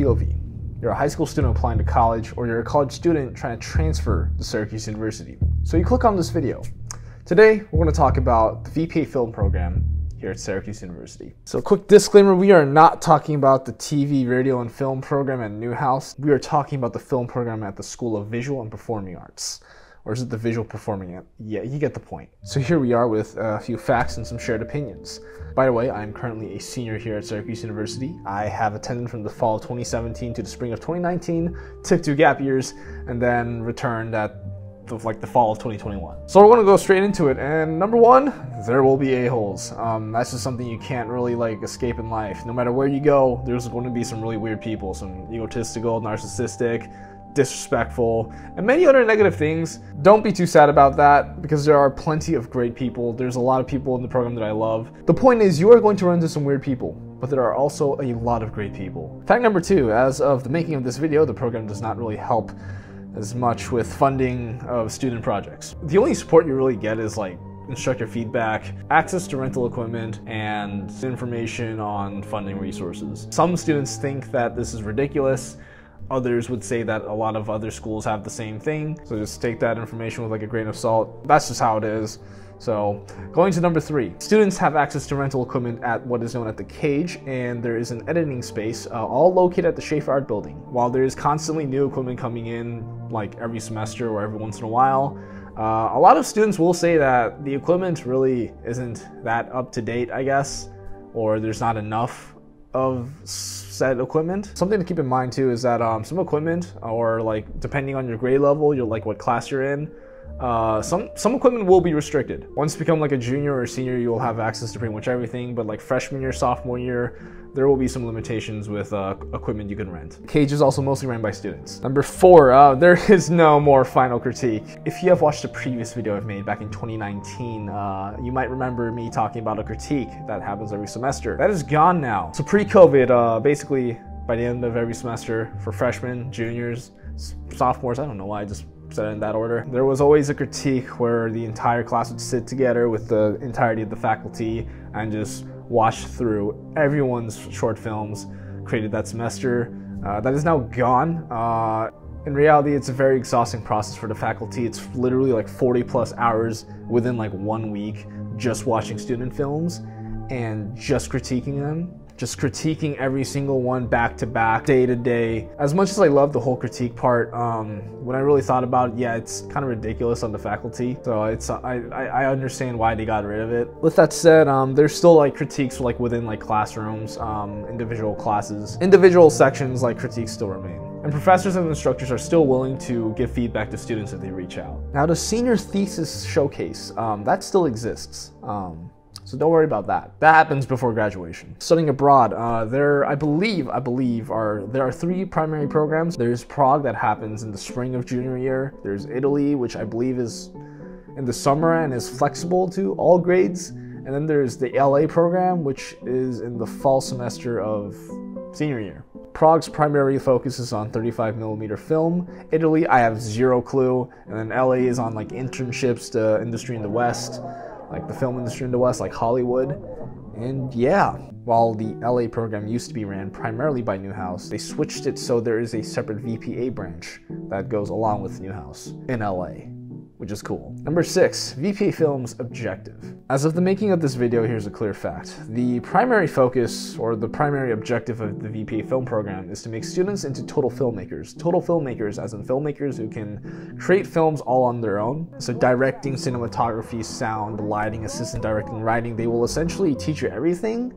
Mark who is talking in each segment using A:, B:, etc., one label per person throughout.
A: POV. You're a high school student applying to college, or you're a college student trying to transfer to Syracuse University. So you click on this video. Today, we're going to talk about the VPA film program here at Syracuse University. So, quick disclaimer we are not talking about the TV, radio, and film program at Newhouse. We are talking about the film program at the School of Visual and Performing Arts or is it the visual performing it? Yeah, you get the point. So here we are with a few facts and some shared opinions. By the way, I'm currently a senior here at Syracuse University. I have attended from the fall of 2017 to the spring of 2019, took two gap years, and then returned at like the fall of 2021. So we're gonna go straight into it. And number one, there will be a-holes. Um, that's just something you can't really like escape in life. No matter where you go, there's going to be some really weird people, some egotistical, narcissistic, disrespectful, and many other negative things. Don't be too sad about that because there are plenty of great people. There's a lot of people in the program that I love. The point is, you are going to run into some weird people, but there are also a lot of great people. Fact number two as of the making of this video, the program does not really help as much with funding of student projects. The only support you really get is like instructor feedback, access to rental equipment, and information on funding resources. Some students think that this is ridiculous Others would say that a lot of other schools have the same thing. So just take that information with like a grain of salt. That's just how it is. So, going to number three, students have access to rental equipment at what is known as the Cage, and there is an editing space, uh, all located at the Shaffer Art Building. While there is constantly new equipment coming in, like every semester or every once in a while, uh, a lot of students will say that the equipment really isn't that up to date, I guess, or there's not enough of said equipment. Something to keep in mind too is that um, some equipment, or like depending on your grade level, you're like what class you're in, uh, some some equipment will be restricted. Once you become like a junior or senior, you will have access to pretty much everything. But like freshman year, sophomore year, there will be some limitations with uh, equipment you can rent. Cage is also mostly ran by students. Number four, uh, there is no more final critique. If you have watched a previous video I've made back in 2019, uh, you might remember me talking about a critique that happens every semester. That is gone now. So pre-COVID, uh, basically by the end of every semester for freshmen, juniors, sophomores, I don't know why I just it in that order. There was always a critique where the entire class would sit together with the entirety of the faculty and just watch through everyone's short films created that semester. Uh, that is now gone. Uh, in reality, it's a very exhausting process for the faculty. It's literally like 40 plus hours within like one week just watching student films and just critiquing them just critiquing every single one back to back, day to day. As much as I love the whole critique part, um, when I really thought about it, yeah, it's kind of ridiculous on the faculty. So it's I, I understand why they got rid of it. With that said, um, there's still like critiques like within like classrooms, um, individual classes, individual sections like critiques still remain. And professors and instructors are still willing to give feedback to students if they reach out. Now, the senior thesis showcase, um, that still exists. Um, so don't worry about that. That happens before graduation. Studying abroad, uh, there, I believe, I believe, are there are three primary programs. There's Prague that happens in the spring of junior year. There's Italy, which I believe is in the summer and is flexible to all grades. And then there's the LA program, which is in the fall semester of senior year. Prague's primary focus is on 35 millimeter film. Italy, I have zero clue. And then LA is on like internships to industry in the West like the film industry in the West, like Hollywood. And yeah, while the LA program used to be ran primarily by Newhouse, they switched it so there is a separate VPA branch that goes along with Newhouse in LA which is cool. Number six, VPA Films objective. As of the making of this video, here's a clear fact. The primary focus or the primary objective of the VPA film program is to make students into total filmmakers. Total filmmakers as in filmmakers who can create films all on their own. So directing, cinematography, sound, lighting, assistant directing, writing, they will essentially teach you everything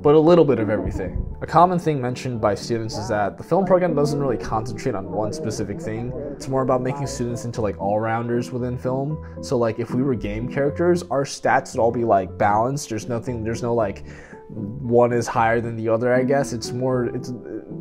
A: but a little bit of everything. A common thing mentioned by students is that the film program doesn't really concentrate on one specific thing. It's more about making students into like all-rounders within film. So like if we were game characters, our stats would all be like balanced. There's nothing, there's no like one is higher than the other, I guess. It's more it's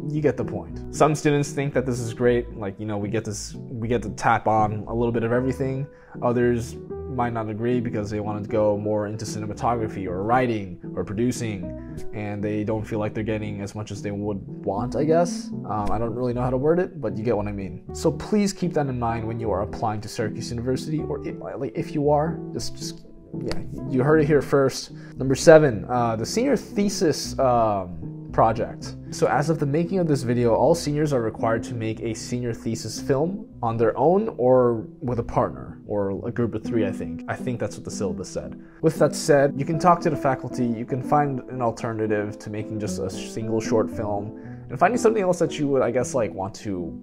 A: you get the point. Some students think that this is great, like you know, we get this we get to tap on a little bit of everything. Others might not agree because they want to go more into cinematography or writing or producing and they don't feel like they're getting as much as they would want i guess. Um, i don't really know how to word it but you get what i mean. So please keep that in mind when you are applying to syracuse university or if, like if you are just just yeah you heard it here first. Number seven uh, the senior thesis um, project. So as of the making of this video, all seniors are required to make a senior thesis film on their own or with a partner or a group of three, I think. I think that's what the syllabus said. With that said, you can talk to the faculty, you can find an alternative to making just a single short film and finding something else that you would, I guess, like want to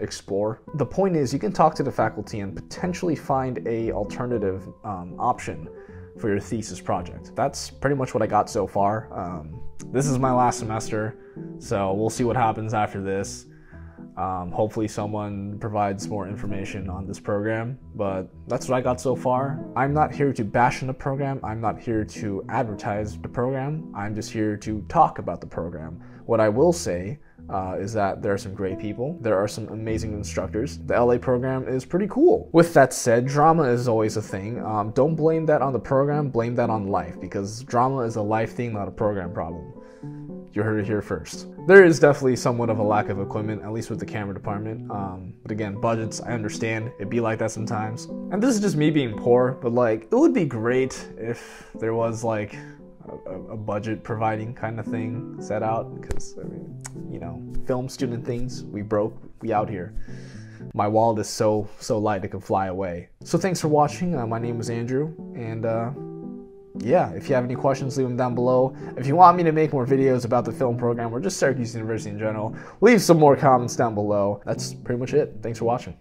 A: explore. The point is you can talk to the faculty and potentially find a alternative um, option for your thesis project. That's pretty much what I got so far. Um, this is my last semester, so we'll see what happens after this. Um, hopefully, someone provides more information on this program, but that's what I got so far. I'm not here to bash on the program, I'm not here to advertise the program, I'm just here to talk about the program. What I will say uh, is that there are some great people. There are some amazing instructors. The LA program is pretty cool. With that said, drama is always a thing. Um, don't blame that on the program, blame that on life because drama is a life thing, not a program problem. You heard it here first. There is definitely somewhat of a lack of equipment, at least with the camera department. Um, but again, budgets, I understand. It'd be like that sometimes. And this is just me being poor, but like, it would be great if there was like a, a, budget providing kind of thing set out because I mean, you know, film student things, we broke, we out here. My wallet is so so light it can fly away. So thanks for watching. Uh, my name is Andrew, and uh, yeah, if you have any questions, leave them down below. If you want me to make more videos about the film program or just Syracuse University in general, leave some more comments down below. That's pretty much it. Thanks for watching.